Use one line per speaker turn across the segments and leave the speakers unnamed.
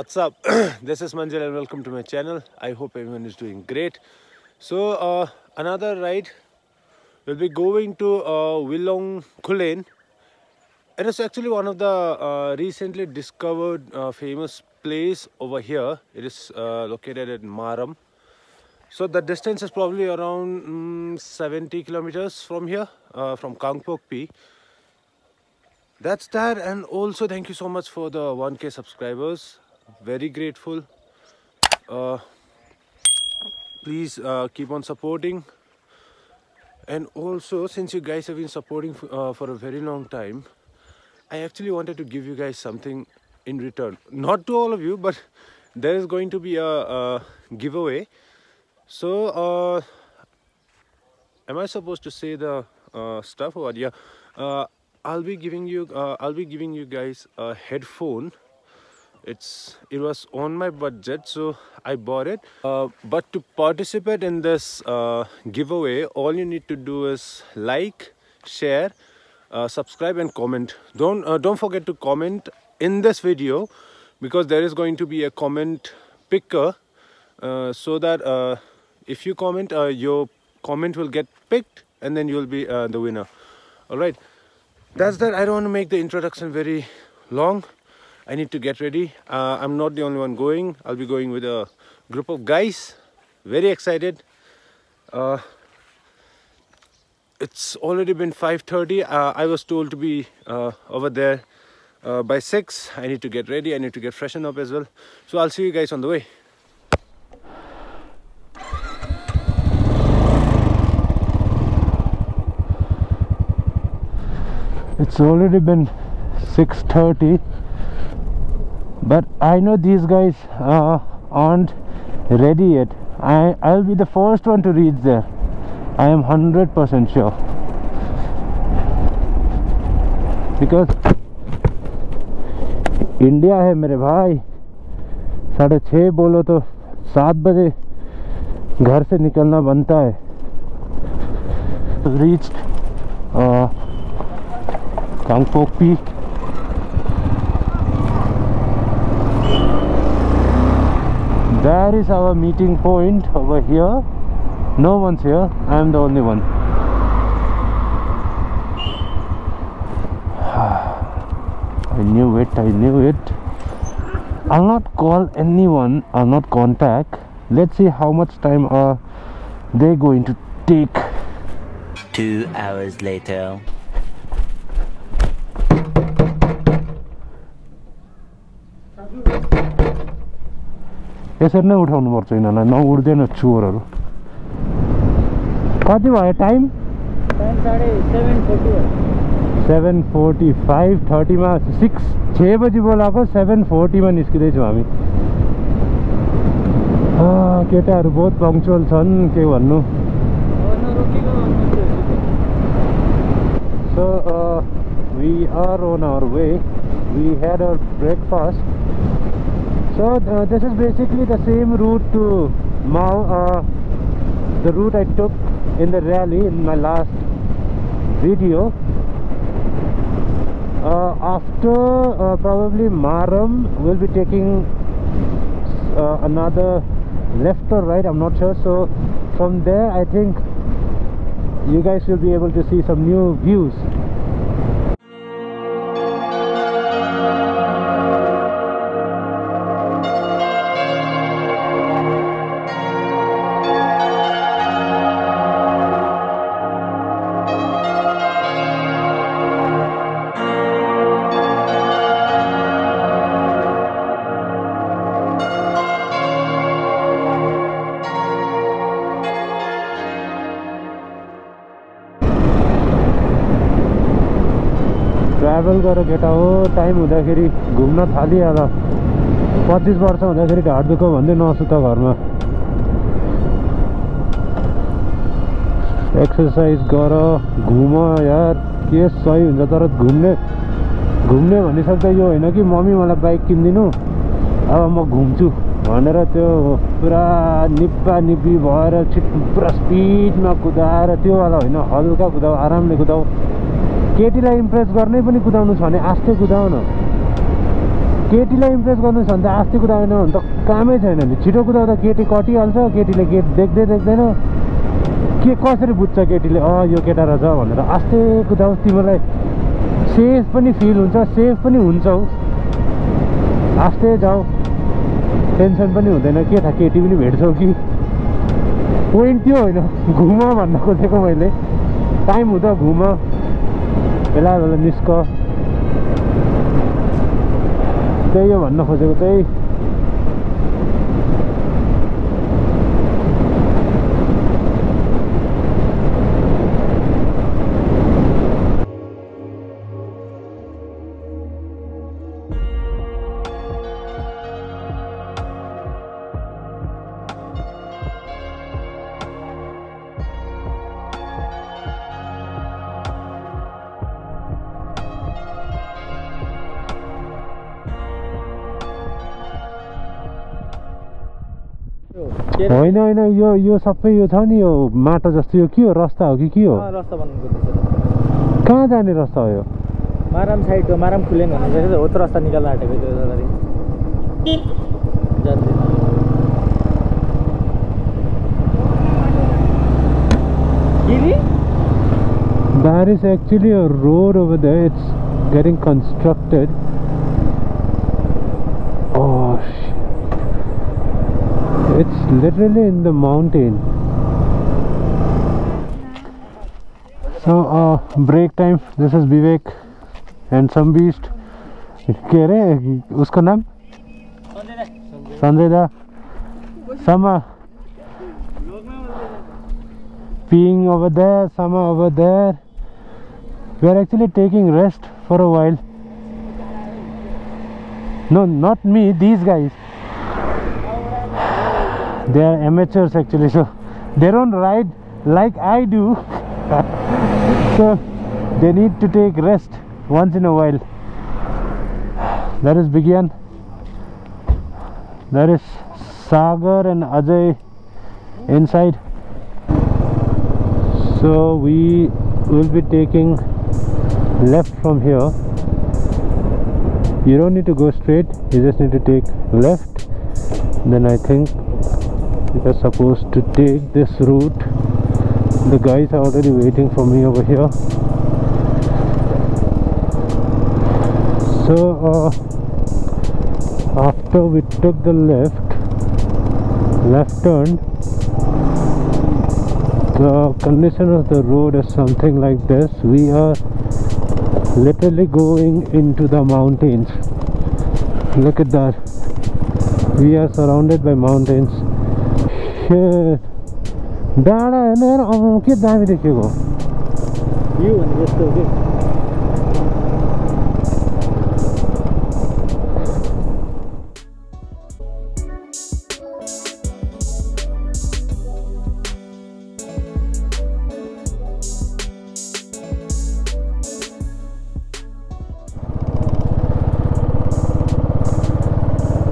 What's up? this is Manjil and welcome to my channel. I hope everyone is doing great. So, uh, another ride. We'll be going to uh, Willong Khullen. It is actually one of the uh, recently discovered uh, famous place over here. It is uh, located at Maram. So the distance is probably around mm, 70 kilometers from here, uh, from Kangpokpi. That's that, and also thank you so much for the 1k subscribers. Very grateful. Uh, please uh, keep on supporting. And also, since you guys have been supporting uh, for a very long time, I actually wanted to give you guys something in return. Not to all of you, but there is going to be a, a giveaway. So, uh, am I supposed to say the uh, stuff or? Yeah, uh, I'll be giving you. I'll be giving you guys a headphone. It's it was on my budget, so I bought it. Uh, but to participate in this uh, giveaway, all you need to do is like, share, uh, subscribe, and comment. Don't uh, don't forget to comment in this video because there is going to be a comment picker, uh, so that uh, if you comment, your comment will get picked, and then you'll be the winner. All right. That's that. I don't want to make the introduction very long. I need to get ready. Uh, I'm not the only one going. I'll be going with a group of guys. Very excited. Uh, it's already been 5:30. Uh, I was told to be uh, over there uh, by six. I need to get ready. I need to get freshened up as well. So I'll see you guys on the way. It's already been 6:30, but I know these guys uh, aren't ready yet. I I'll be the first one to reach there. I am 100% sure because India है मेरे भाई साढ़े छः बोलो तो सात बजे घर से निकलना बनता है reach Kangpokpi There is our meeting point over here. No one's here. I am the only one. I knew it. I knew it. I'll not call anyone. I'll not contact. Let's see how much time are they going to take.
Two hours later.
यसरी नै उठाउनुपर्छ यिनीहरूलाई नउड्दैन चोरहरू कति भयो time? Seven forty five थर्टीमा six छ बजी बोलाएको सेभेन फोर्टीमा निस्किँदैछौँ हामी। केटाहरू बहुत पङ्क्चुअल छन् के भन्नु? uh, we are on our way. We had our breakfast. So uh, this is basically the same route to Mao, uh, the route I took in the rally in my last video. Uh, after uh, probably Maram, we'll be taking uh, another left or right. I'm not sure. So from there, I think you guys will be able to see some new views. Travel गरेर केटा हो time हुँदाखेरि घुम्न थालिहाल। पच्चिस वर्ष हुँदाखेरि ढाड दुःख भन्दै नसुत घरमा। एक्सर्साइज गर घुम यार के सही हुन्छ तर घुम्ने घुम्ने भनिसक्दा यो होइन कि मम्मी मलाई बाइक किनिदिनु अब म घुम्छु भनेर त्यो पुरा निप्पा निप्पी भएर छिट पुरा स्पिडमा कुदाएर त्योवाला होइन हल्का कुदाऊ आरामले कुदाऊ। केटीलाई इम्प्रेस गर्नै पनि कुदाउनु छ भने आस्ते कुदाउ न केटीलाई इम्प्रेस गर्नु छ भने त आस्ते कुदाएन भने त कामै छैन नि। छिटो कुदाउँदा केटी कटिहाल्छ केटीले गेट देख्दै देख्दैन। के कसरी बुझ्छ केटीले? अँ यो केटा रहेछ भनेर आस्ते कुदाओस् तिमीलाई। सेफ पनि फिल हुन्छ सेफ पनि हुन्छौ। आस्ते जाऊ। टेन्सन पनि हुँदैन। के थाहा केटी पनि भेट्छौ कि? पोइन्ट त्यो होइन घुम भन्न खोजेको मैले। टाइम हुँदा घुम। बेला बेला निस्क। त्यही हो भन्न खोजेको त्यही होइन होइन यो यो सबै यो छ नि यो माटो जस्तो यो के हो रस्ता हो कि के हो
रस्ता बनाउनु
कहाँ जाने रस्ता हो यो
माराम साइडको माराम खुलेन भन्ने जग्गा हो त रस्ता निकाल्न आँटेको त्यो
There is actually a road over there. It's getting constructed. Oh, shit. It's literally in the mountain. So, uh, break time. This is Vivek and some beast. के अरे उसको नाम सञ्जय दा Sama peeing over there, Sama over there. We are actually taking rest for a while. No, not me, these guys. They are amateurs actually, so they don't ride like I do. so they need to take rest once in a while. That is Bigyan. That is Sagar and Ajay inside. So we will be taking left from here. You don't need to go straight, you just need to take left. Then I think we are supposed to take this route. The guys are already waiting for me over here. So uh, after we took the left, left turn, the condition of the road is something like this we are literally going into the mountains look at that we are surrounded by mountains shit डाँडा हेर्नु हेर के दामी देखेको
यो भने हो कि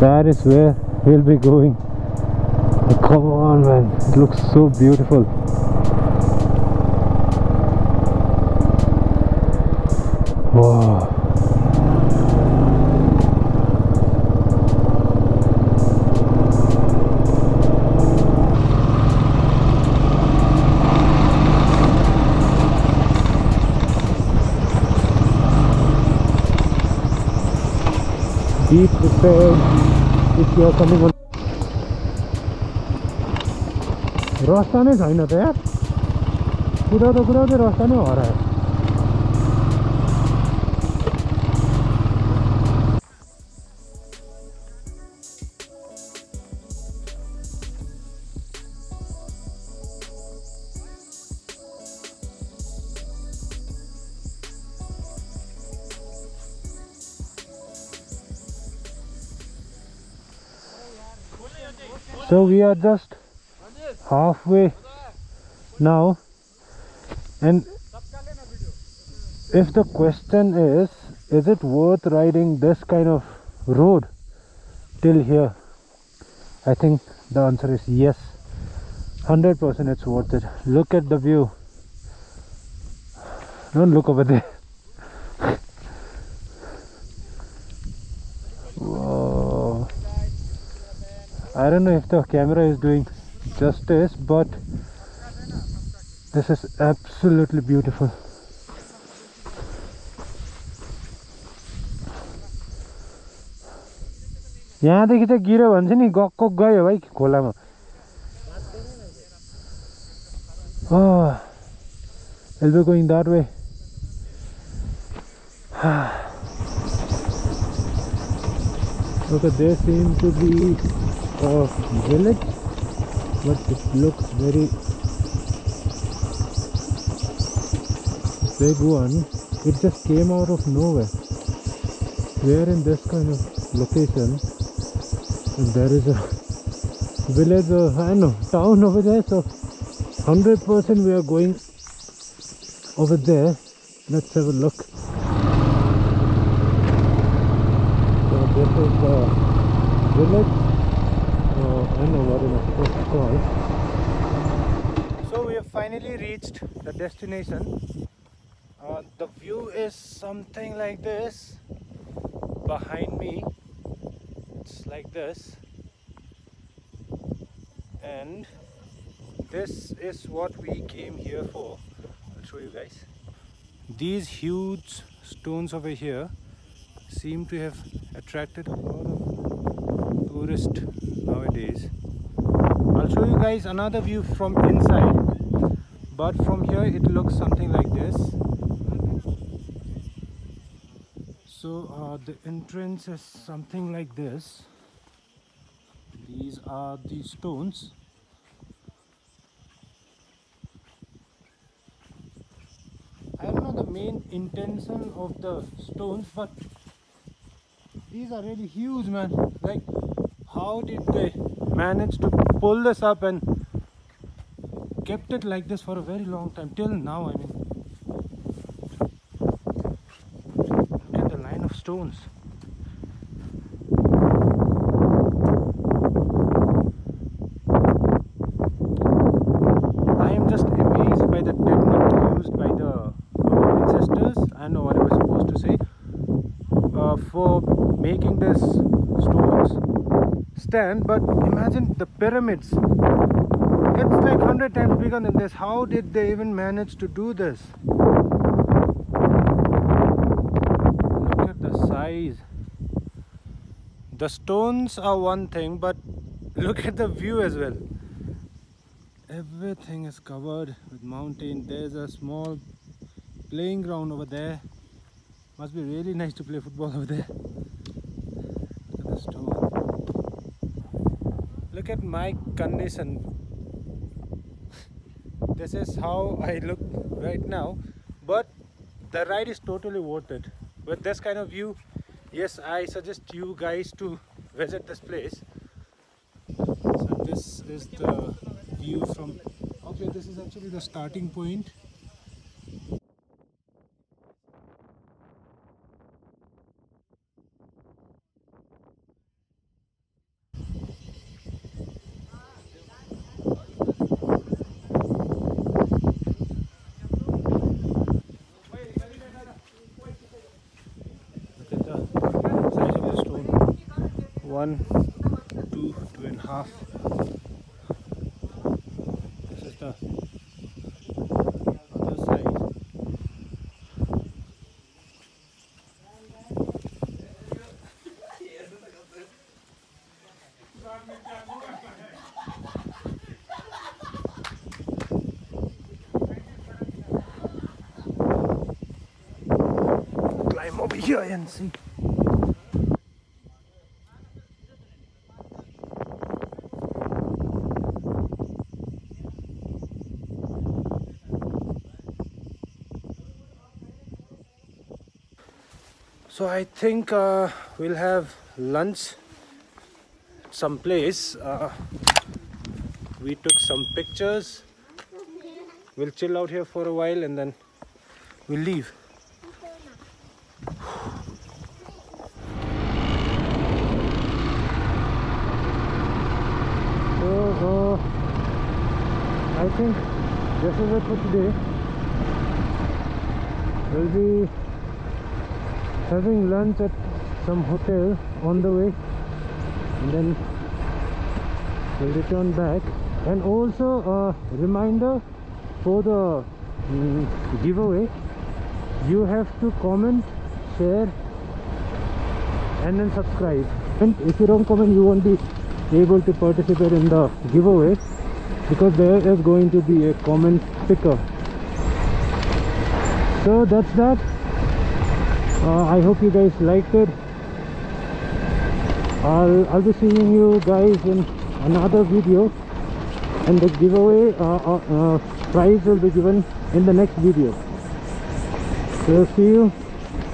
that is where we'll be going come on man. It looks so beautiful. Wow. Be prepared if you are coming on रास्ता नै छैन त यार कुदाउँदा कुदाउँदै रास्ता नै हरायो So we are just halfway now. And if the question is is it worth riding this kind of road till here? I think the answer is yes. 100% it's worth it. Look at the view. Don't look over there. Whoa. I don't know if the camera is doing justice but this is absolutely beautiful यहाँदेखि चाहिँ गिऱ्यो भने चाहिँ नि गक्क गयो भाइ खोलामा Oh, we'll be going that way. okay, there seems to be a village, but it looks very big one. It just came out of nowhere. We are in this kind of location, and there is a village, or I know, town over there. So, hundred percent, we are going over there. Let's have a look. So this is the village. Uh, I don't know what it is supposed to call. So we have finally reached the destination. Uh, the view is something like this. Behind me, it's like this, and this is what we came here for. I'll show you guys. These huge stones over here seem to have attracted a lot of tourists nowadays. I'll show you guys another view from inside, but from here it looks something like this. So uh, the entrance is something like this. These are the stones. I don't know the main intention of the stones, but these are really huge, man. Like, how did they manage to pull this up and kept it like this for a very long time till now? I mean, look at the line of stones. I am just amazed by the technique used by the ancestors. I know what I was supposed to say. Uh, for making this stones stand, but imagine the pyramids. It's like 100 times bigger than this. How did they even manage to do this? Look at the size. The stones are one thing, but look at the view as well everything is covered with mountain there's a small playing ground over there must be really nice to play football over there look at the stone look at my condition this is how i look right now but the ride is totally worth it. With this kind of view yes i suggest you guys to visit this place. So this is the view from okay this is actually the starting point look at the size of the stone one two two and a half this is the other side. Climb over here and see. So I think uh, we'll have lunch someplace. Uh, we took some pictures. We'll chill out here for a while and then we'll leave. Uh, I think this is it for today. We'll be having lunch at some hotel on the way and then we'll return back. And also a reminder for the mm, giveaway. You have to comment share and then subscribe. And if you don't comment you won't be able to participate in the giveaway because there is going to be a comment picker. So that's that uh, i hope you guys liked it. I'll i'll be seeing you guys in another video. And the giveaway uh, uh, uh, prize will be given in the next video. So see you.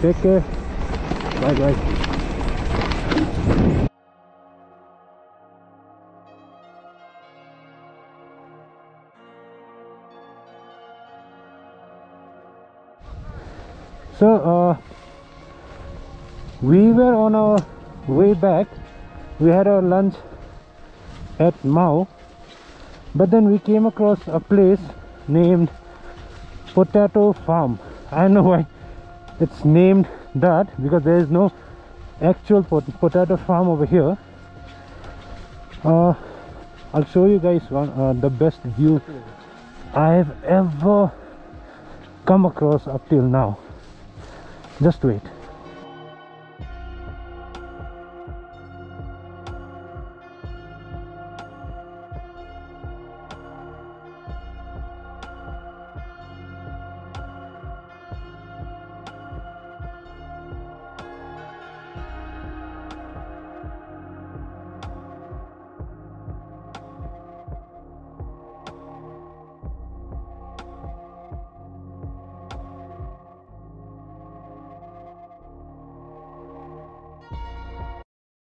Take care. Bye bye so uh, we were on our way back. We had our lunch at Mao but then we came across a place named potato farm. I don't know why it's named that because there is no actual pot potato farm over here. Uh, I'll show you guys one uh, the best view I've ever come across up till now. Just wait